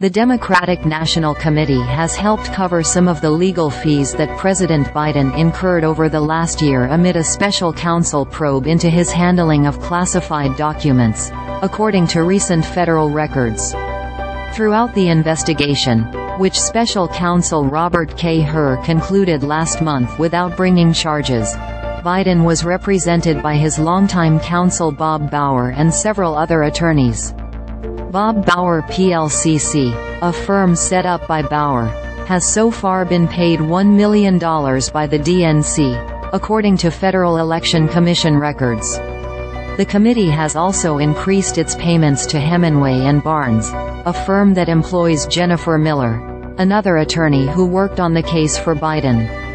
The Democratic National Committee has helped cover some of the legal fees that President Biden incurred over the last year amid a special counsel probe into his handling of classified documents, according to recent federal records. Throughout the investigation, which special counsel Robert K. Hur concluded last month without bringing charges, Biden was represented by his longtime counsel Bob Bauer and several other attorneys. Bob Bauer plcc, a firm set up by Bauer, has so far been paid $1 million by the DNC, according to Federal Election Commission records. The committee has also increased its payments to Hemenway and Barnes, a firm that employs Jennifer Miller, another attorney who worked on the case for Biden.